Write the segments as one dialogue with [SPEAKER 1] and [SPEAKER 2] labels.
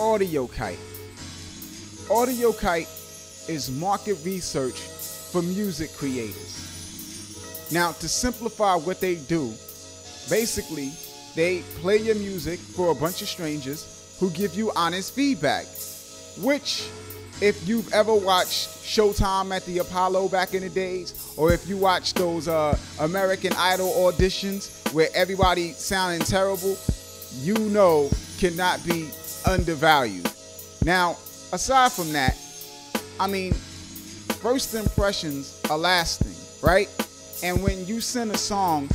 [SPEAKER 1] Audiokite. Is market research for music creators. Now, to simplify what they do, basically, they play your music for a bunch of strangers who give you honest feedback, which if you've ever watched Showtime at the Apollo back in the days, or if you watch those uh, American Idol auditions where everybody sounding terrible, you know cannot be undervalued. Now, aside from that, I mean, first impressions are lasting, right? And when you send a song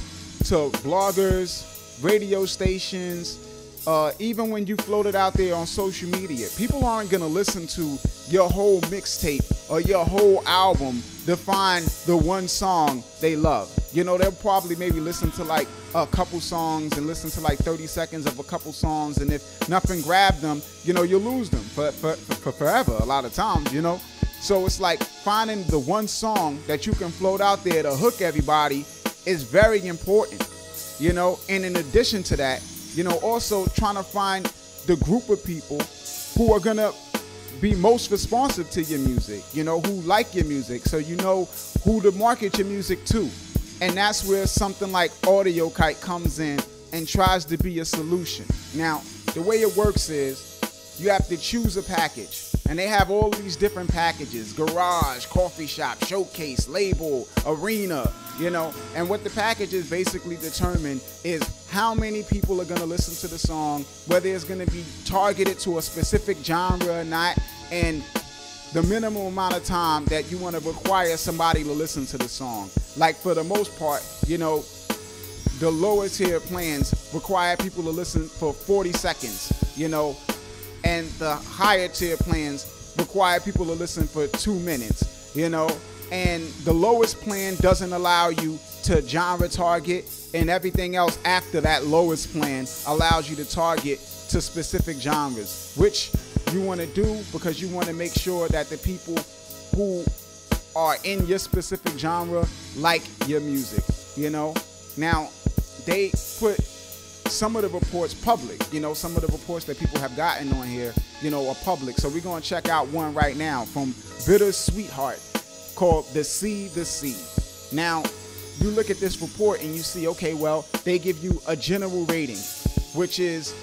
[SPEAKER 1] to bloggers, radio stations, uh, even when you float it out there on social media, people aren't gonna listen to your whole mixtape or your whole album to find the one song they love. You know, they'll probably maybe listen to like a couple songs and listen to like 30 seconds of a couple songs, and if nothing grabbed them, you know, you lose them for, for, for forever a lot of times, you know. So it's like finding the one song that you can float out there to hook everybody is very important, you know. And in addition to that, you know, also trying to find the group of people who are gonna be most responsive to your music, you know, who like your music, so you know who to market your music to. And that's where something like Audiokite comes in and tries to be a solution. Now, the way it works is you have to choose a package. And they have all these different packages garage, coffee shop, showcase, label, arena, you know. And what the packages basically determine is how many people are going to listen to the song, whether it's going to be targeted to a specific genre or not, and the minimum amount of time that you want to require somebody to listen to the song. Like for the most part, you know, the lower tier plans require people to listen for 40 seconds, you know, and the higher tier plans require people to listen for two minutes, you know, and the lowest plan doesn't allow you to genre target, and everything else after that lowest plan allows you to target to specific genres, which you want to do because you want to make sure that the people who are in your specific genre like your music, you know. Now, they put some of the reports public. You know, some of the reports that people have gotten on here, you know, are public. So we're going to check out one right now from Bitter Sweetheart called The Sea, The Sea. Now, you look at this report and you see, okay, well, they give you a general rating, which is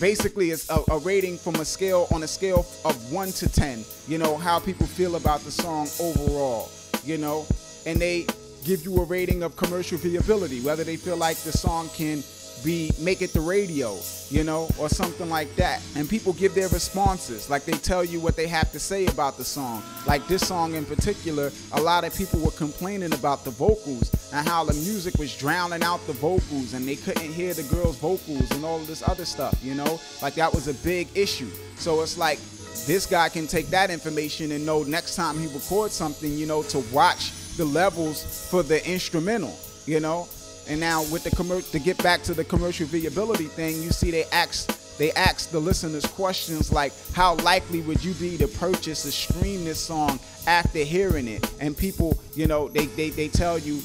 [SPEAKER 1] basically it's a, a, rating from a scale on a scale of 1 to 10 you know how people feel about the song overall you know? And they give you a rating of commercial viability whether they feel like the song can be make it the radio, you know, or something like that. And people give their responses, like they tell you what they have to say about the song. Like this song in particular, a lot of people were complaining about the vocals and how the music was drowning out the vocals and they couldn't hear the girls' vocals and all this other stuff, you know? Like that was a big issue. So it's like this guy can take that information and know next time he records something, you know, to watch the levels for the instrumental, you know? And now with the commercial, to get back to the commercial viability thing, you see they ask they ask the listeners questions like, how likely would you be to purchase or stream this song after hearing it? And people, you know, they they, they tell you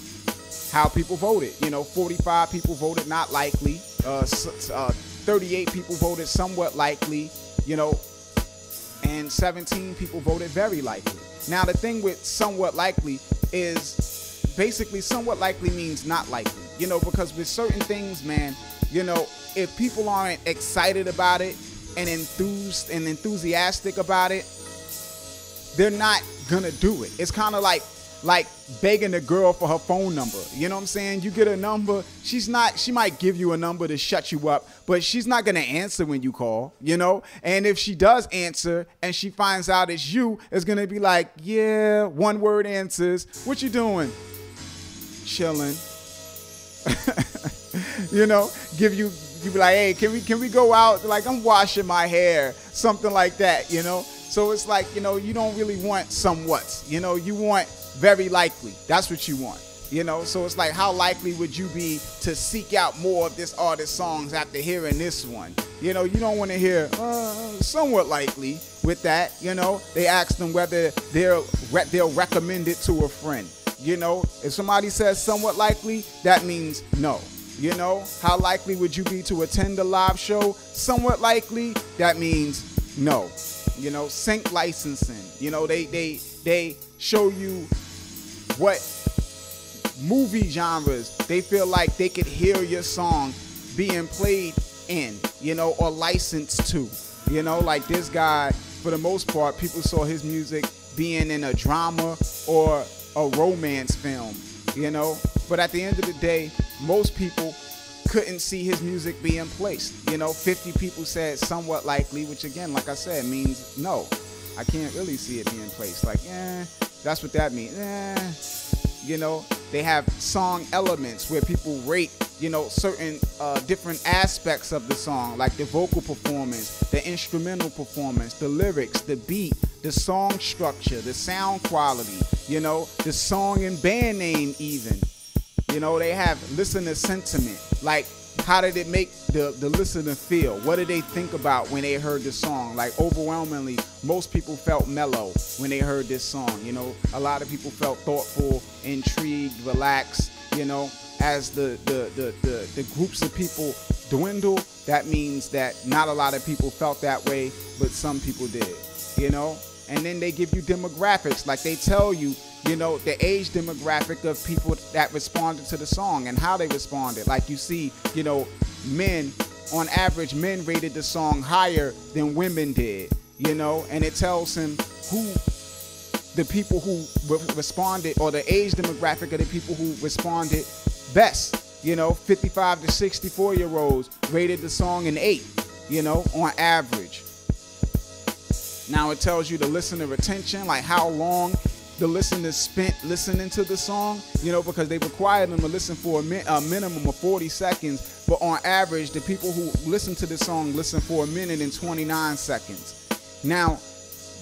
[SPEAKER 1] how people voted. You know, 45 people voted not likely. Uh, uh, 38 people voted somewhat likely. You know, and 17 people voted very likely. Now the thing with somewhat likely is basically somewhat likely means not likely. You know, because with certain things, man, you know, if people aren't excited about it and enthused and enthusiastic about it, they're not gonna do it. It's kind of like like begging a girl for her phone number. You know what I'm saying? You get a number, she's not she might give you a number to shut you up, but she's not going to answer when you call, you know? And if she does answer and she finds out it's you, it's going to be like, "Yeah, one word answers. What you doing?" chilling. you know, give you you be like, hey, can we can we go out? Like I'm washing my hair, something like that. You know. So it's like you know you don't really want somewhat. You know you want very likely. That's what you want. You know, so it's like, how likely would you be to seek out more of this artist's songs after hearing this one? You know, you don't want to hear uh, somewhat likely with that. You know, they ask them whether they'll they'll recommend it to a friend. You know, if somebody says somewhat likely, that means no. You know, how likely would you be to attend a live show? Somewhat likely. That means no. You know, sync licensing. You know, they they they show you what movie genres they feel like they could hear your song being played in, you know, or licensed to. You know, like this guy, for the most part, people saw his music being in a drama or a romance film, you know. But at the end of the day, most people couldn't see his music being placed. You know, 50 people said somewhat likely, which again, like I said, means no. I can't really see it being placed. Like, eh, that's what that means. Eh. You know, they have song elements where people rate, you know, certain uh, different aspects of the song, like the vocal performance, the instrumental performance, the lyrics, the beat, the song structure, the sound quality, you know, the song and band name, even. You know, they have listener sentiment. Like, how did it make the, the listener feel? What did they think about when they heard the song? Like, overwhelmingly, most people felt mellow when they heard this song. You know, a lot of people felt thoughtful, intrigued, relaxed. You know, as the, the, the, the, the groups of people dwindle, that means that not a lot of people felt that way, but some people did. You know, and then they give you demographics, like they tell you you know, the age demographic of people that responded to the song and how they responded. Like you see, you know, men, on average, men rated the song higher than women did, you know, and it tells him who the people who re- responded or the age demographic of the people who responded best. You know, 55 to 64 year olds rated the song an 8, you know, on average. Now it tells you the listener retention, like how long the listeners spent listening to the song, you know, because they required them to listen for a, mi- a, minimum of 40 seconds. But on average, the people who listen to the song listen for a minute and 29 seconds. Now,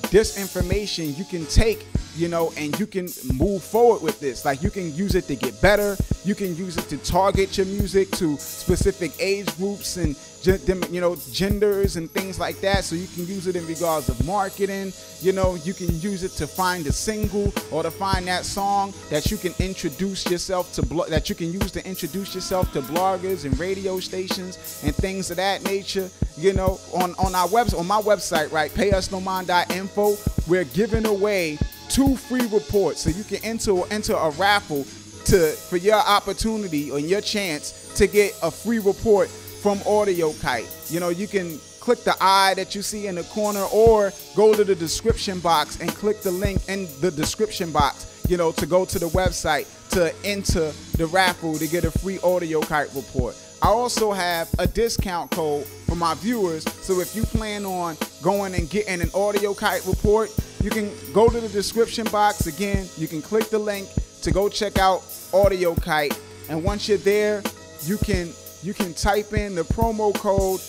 [SPEAKER 1] this information you can take, you know, and you can move forward with this. Like you can use it to get better. You can use it to target your music to specific age groups and you know genders and things like that. So you can use it in regards of marketing. You know you can use it to find a single or to find that song that you can introduce yourself to that you can use to introduce yourself to bloggers and radio stations and things of that nature. You know on on our website on my website right payusnomind.info we're giving away two free reports. So you can enter enter a raffle to for your opportunity or your chance to get a free report from Audiokite. You know, you can click the eye that you see in the corner or go to the description box and click the link in the description box, you know, to go to the website to enter the raffle to get a free Audiokite report. I also have a discount code for my viewers. So if you plan on going and getting an Audiokite report, you can go to the description box again. You can click the link to go check out Audiokite. And once you're there, you can you can type in the promo code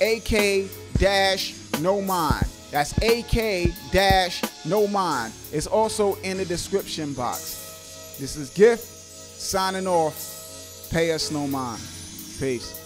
[SPEAKER 1] AK dash no mind. That's AK dash no mind. It's also in the description box. This is Gift signing off. Pay us no mind. Peace.